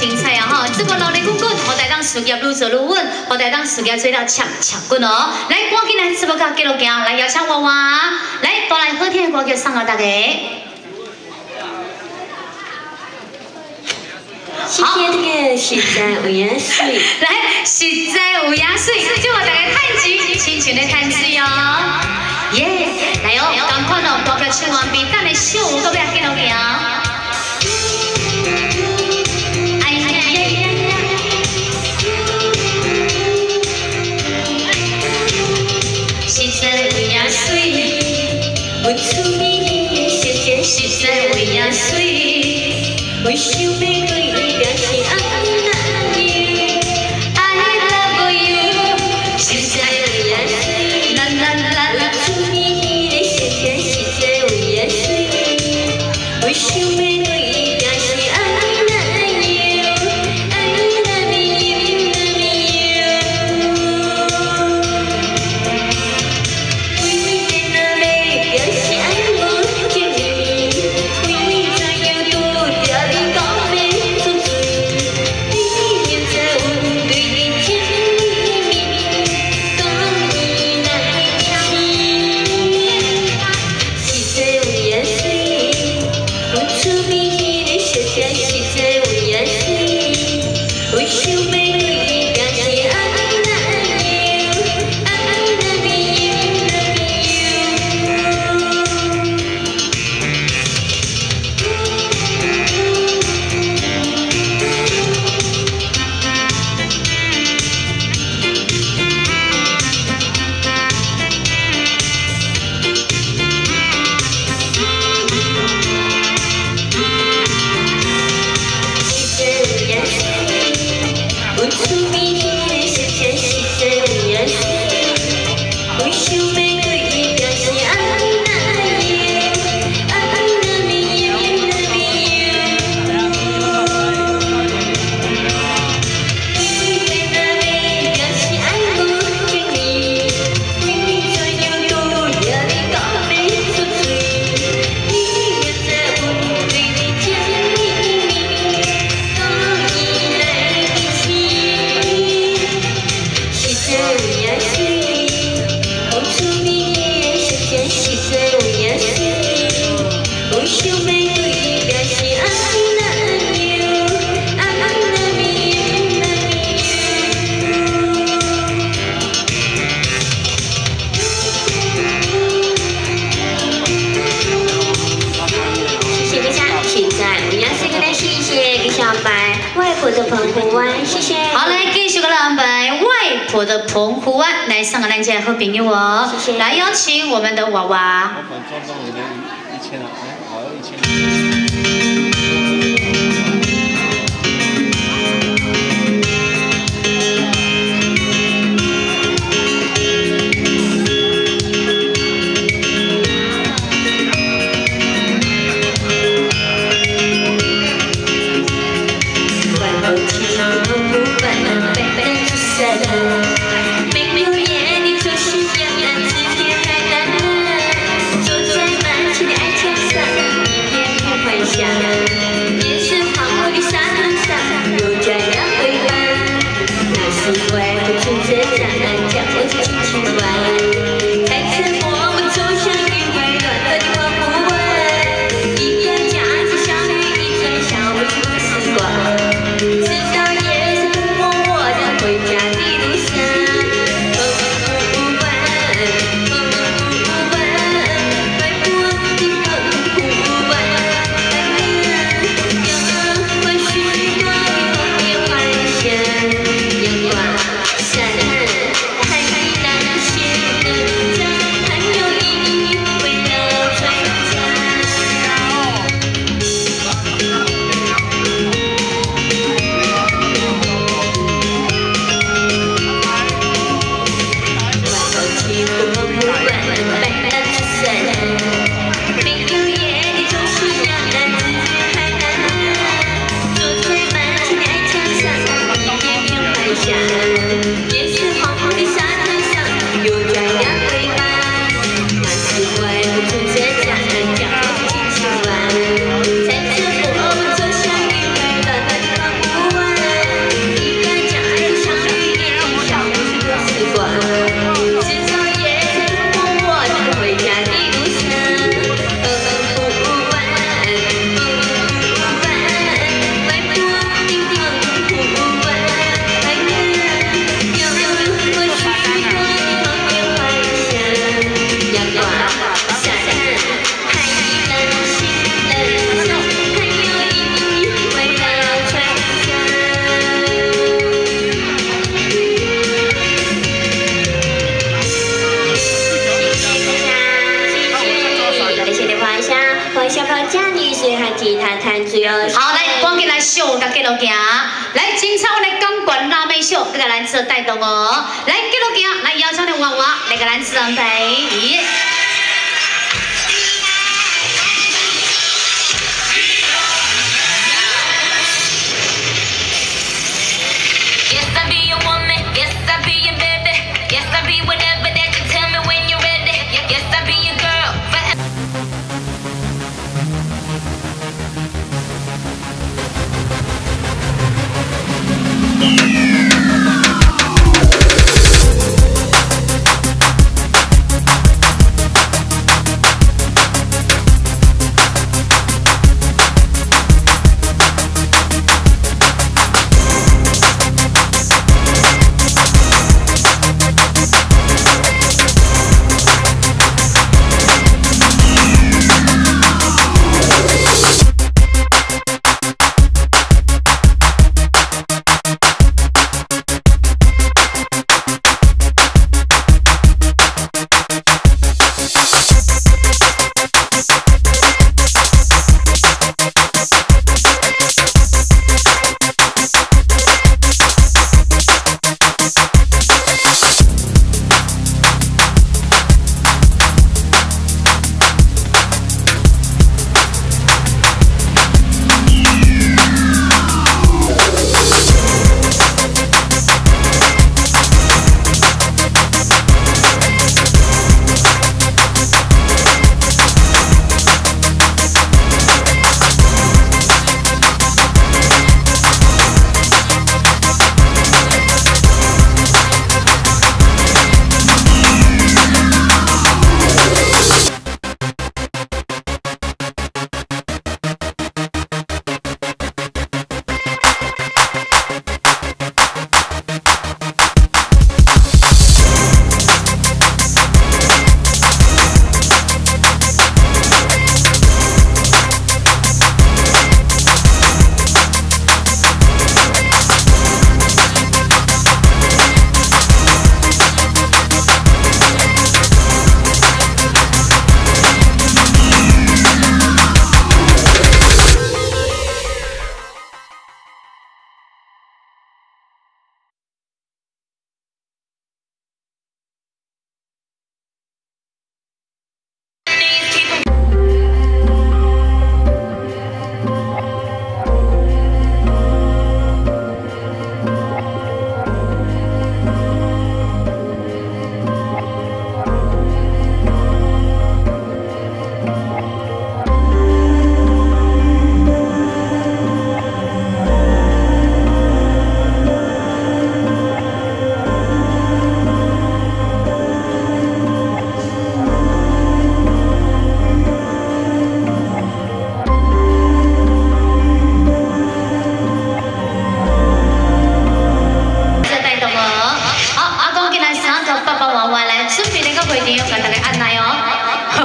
精彩啊哈！这个努力滚滚，好台当事业愈做愈稳，好台当事业做了强强滚哦！来，赶紧来直播间记录镜，来邀请娃娃，来带来好听的歌曲送给大家。谢谢这个实在有盐水，来实在有盐水，祝大家探水，亲情的探水哦！耶，来哦，赶快哦，歌曲唱完毕，等你秀舞都不要记录镜。我的澎湖湾来上个链接和朋友哦，来邀请我们的娃娃。吉他弹最哦。好，来，赶紧来秀，大家继续行。来，精彩我来钢管拉妹秀，这个咱做带动哦。来，继续行，来邀请的娃娃来个咱做安排。